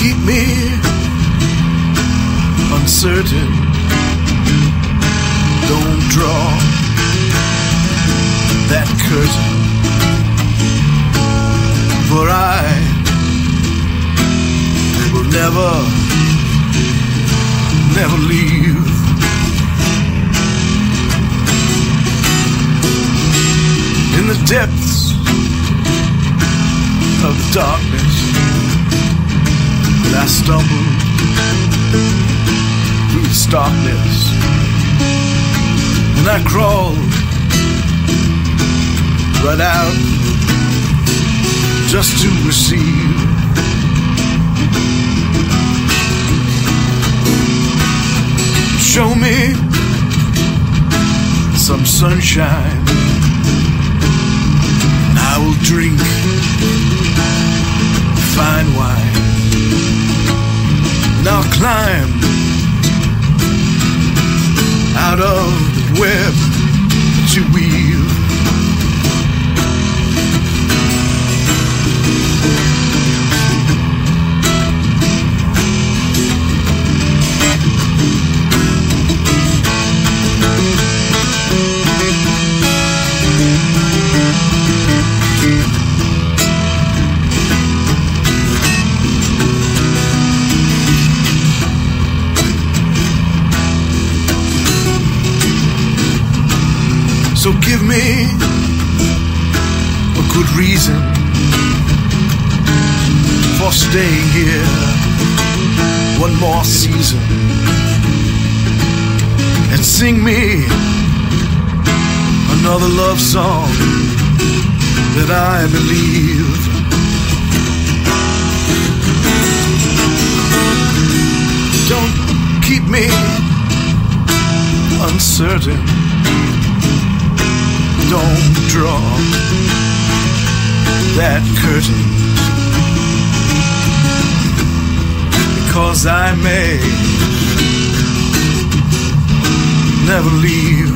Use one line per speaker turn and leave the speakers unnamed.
keep me uncertain. Don't draw that curtain, for I will never, never leave. In the depths of darkness stumbled through the starkness, and I crawled right out just to receive. Show me some sunshine, and I will drink fine wine, I'll climb out of the web that you weave. So give me a good reason for staying here one more season and sing me another love song that I believe. Don't keep me uncertain don't draw that curtain because I may never leave.